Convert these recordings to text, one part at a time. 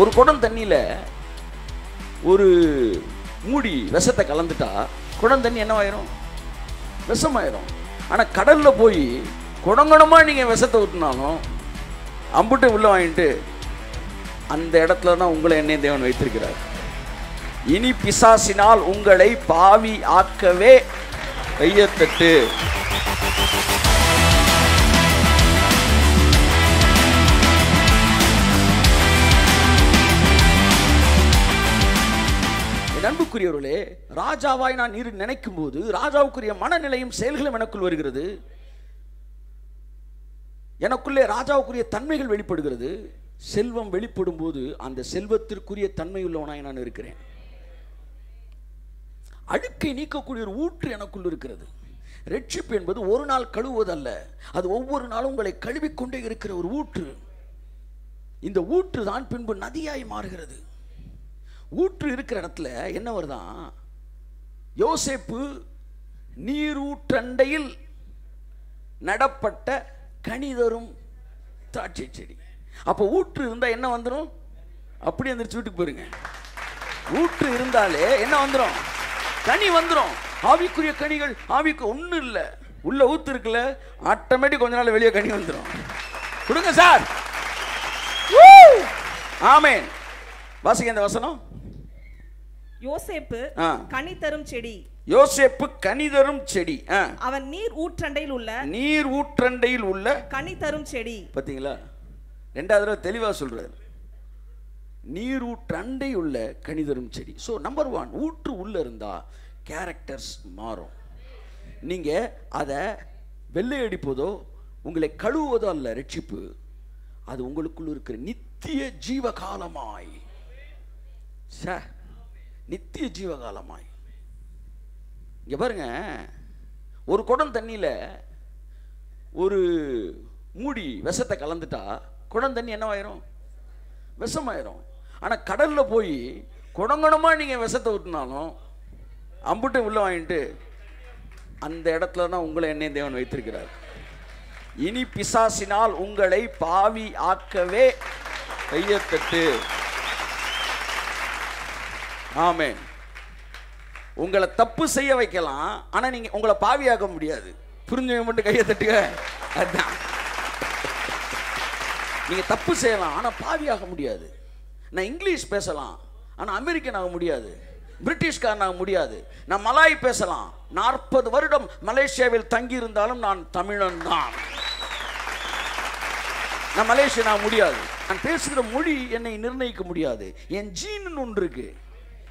ஒரு குடம் தண்ணியில் ஒரு மூடி விஷத்தை கலந்துட்டா குடம் தண்ணி என்னவாயிரும்? விஷமாயிரும். ஆனால் கடலில் போய் குடங்குடமாக நீங்கள் விஷத்தை ஊற்றினாலும் அம்புட்டு உள்ள வாங்கிட்டு அந்த இடத்துல தான் உங்களை என்னை தேவன் வைத்திருக்கிறார். இனி பிசாசினால் உங்களை பாவி ஆக்கவே கையத்தட்டு அன்புக்குரியவர்களே ராஜாவாய் நான் இரு நினைக்கும் போது ராஜாவுக்குரிய மனநிலையும் செயல்களும் எனக்குள் வருகிறது. எனக்குள்ளே ராஜாவுக்குரிய தன்மைகள் வெளிப்படுகிறது. செல்வம் வெளிப்படும் போது அந்த செல்வத்திற்குரிய தன்மையுள்ளவனாய் நான் இருக்கிறேன். அழுக்கை நீக்கக்கூடிய ஒரு ஊற்று எனக்குள் இருக்கிறது. ரட்சிப்பு என்பது ஒரு நாள் கழுவுவதல்ல அது ஒவ்வொரு நாளும் உங்களை கழுவிக்கொண்டே இருக்கிற ஒரு ஊற்று. இந்த ஊற்று தான் பின்பு நதியாய் மாறுகிறது. ஊற்று இருக்கிற இடத்துல என்ன வருதான் யோசேப்பு நீரூற்றண்டையில் நடப்பட்ட கனிதரும் திராட்சை செடி. அப்போ ஊற்று இருந்தால் என்ன வந்துடும் அப்படி எந்திரிச்சு வீட்டுக்கு போயிருங்க. ஊற்று இருந்தாலே என்ன வந்துடும் கனி வந்துடும் ஆவிக்குரிய கனிகள் ஆவிக்கு ஒன்றும் இல்லை. உள்ள ஊத்து இருக்குல்ல ஆட்டோமேட்டிக் கொஞ்ச நாள் வெளியே கனி வந்துடும் கொடுங்க சார். ஆமேன். வாசிக்க இந்த வசனம். யோசேப்பு. கனி தரும் செடி. யோசேப்பு கனிதரும் செடி. ஆ. அவன் நீர் ஊற்றண்டையில் உள்ள நீர் ஊற்றண்டையில் உள்ள கனி தரும் செடி. பார்த்தீங்களா ரெண்டாவது தடவை தெளிவாக சொல்றாரு. நீர் ஊற்றண்டை உள்ள கனிதரும் செடி. ஸோ நம்பர் ஒன் ஊற்று உள்ள இருந்தா கேரக்டர்ஸ் மாறும். நீங்க அதை வெள்ளை அடிப்பதோ உங்களை கழுவுவதோ அல்ல ரட்சிப்பு. அது உங்களுக்குள் இருக்கிற நித்திய ஜீவகாலமாய். சே நித்திய ஜீவகாலமாய். இங்கே பாருங்க ஒரு குடம் தண்ணியில் ஒரு மூடி விஷத்தை கலந்துட்டா குடம் தண்ணி என்னவாயிரும்? விஷமாயிரும். ஆனால் கடலில் போய் குடங்குணமாக நீங்கள் விஷத்தை ஊற்றினாலும் அம்புட்டு உள்ளே வாங்கிட்டு அந்த இடத்துல தான் உங்களை என்னையும் தேவன் வைத்திருக்கிறார். இனி பிசாசினால் உங்களை பாவி ஆக்கவே கையத்தட்டு ஆமே உங்களை தப்பு செய்ய வைக்கலாம் ஆனால் நீங்கள் உங்களை பாவியாக்க முடியாது. புரிஞ்சவங்க மட்டும் கையை தட்டுங்க. அதுதான் நீங்கள் தப்பு செய்யலாம் ஆனால் பாவியாக முடியாது. நான் இங்கிலீஷ் பேசலாம் ஆனால் அமெரிக்கன் ஆக முடியாது. பிரிட்டிஷ்காரன் ஆக முடியாது. நான் மலாய் பேசலாம். நாற்பது வருடம் மலேசியாவில் தங்கி இருந்தாலும் நான் தமிழன் தான். நான் மலேசியன் ஆக முடியாது. நான் பேசுகிற மொழி என்னை நிர்ணயிக்க முடியாது. என் ஜீன் ஒன்று இருக்குது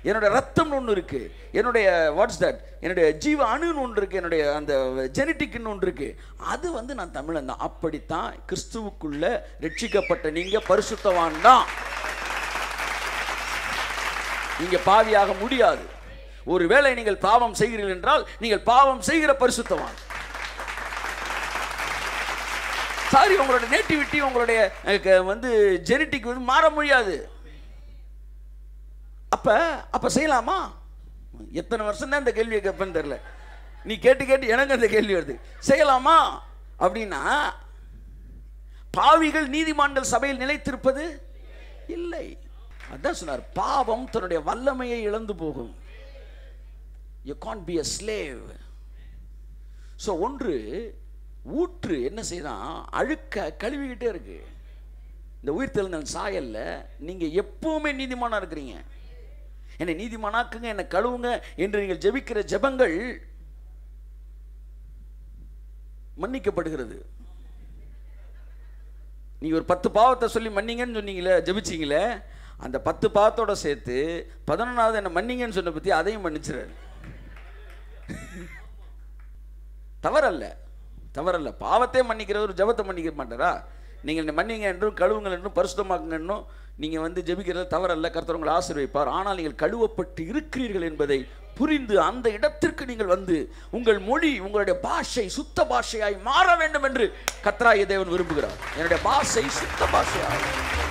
என்னுடைய ரத்தம்னு ஒன்று இருக்குது என்னுடைய வாட்ஸ் தட் என்னுடைய ஜீவ அணுன்னு ஒன்று இருக்குது என்னுடைய அந்த ஜெனட்டிக்னு ஒன்று இருக்குது அது வந்து நான் தமிழன் தான். அப்படித்தான் கிறிஸ்துவுக்குள்ள ரட்சிக்கப்பட்ட நீங்கள் பரிசுத்தவான் தான். நீங்கள் பாவியாக முடியாது. ஒருவேளை நீங்கள் பாவம் செய்கிறீர்கள் என்றால் நீங்கள் பாவம் செய்கிற பரிசுத்தவான். சாரி உங்களோட நேட்டிவிட்டி உங்களுடைய வந்து ஜெனட்டிக் வந்து மாற முடியாது. அப்போ அப்போ செய்யலாமா? எத்தனை வருஷம் தான் இந்த கேள்வியை கேட்பேன்னு தெரில நீ கேட்டு கேட்டு எனக்கு அந்த கேள்வி வருது. செய்யலாமா? அப்படின்னா பாவிகள் நீதிமான்கள் சபையில் நிலைத்திருப்பது இல்லை. அதான் சொன்னார் பாவம் தன்னுடைய வல்லமையை இழந்து போகும். You can be a slave so ஒன்று ஊற்று என்ன செய்யலாம் அழுக்க கழுவிக்கிட்டே இருக்கு. இந்த உயிர் தெழுந்த சாயல்ல நீங்கள் எப்பவுமே நீதிமானா இருக்கிறீங்க. என்னை நீதிமானாக்குங்க என்னை கழுவுங்க என்று நீங்கள் ஜெபிக்கிற ஜெபங்கள் மன்னிக்கப்படுகிறது. நீ ஒரு பத்து பாவத்தை சொல்லி மன்னிங்கன்னு சொன்னீங்களே ஜெபிச்சீங்களே அந்த பத்து பாவத்தோட சேர்த்து பதினொன்றாவது என்ன மன்னிங்கன்னு சொன்ன பற்றி அதையும் மன்னிச்சிடாரு தவறல்ல தவறல்ல. பாவத்தை மன்னிக்கிறவர் ஜெபத்தை மன்னிக்க மாட்டாரா? நீங்கள் என்னை மன்னிங்க என்றும் கழுவுங்கள் என்றும் பரிசுத்தமாக்குங்க என்றும் நீங்கள் வந்து ஜெபிக்கிறது தவறல்ல. கர்த்தர் உங்களை ஆசீர்வதிப்பார். ஆனால் நீங்கள் கழுவப்பட்டு இருக்கிறீர்கள் என்பதை புரிந்து அந்த இடத்திற்கு நீங்கள் வந்து உங்கள் மொழி உங்களுடைய பாஷை சுத்த பாஷையாய் மாற வேண்டும் என்று கத்ராய தேவன் விரும்புகிறார். என்னுடைய பாஷை சுத்த பாஷையாக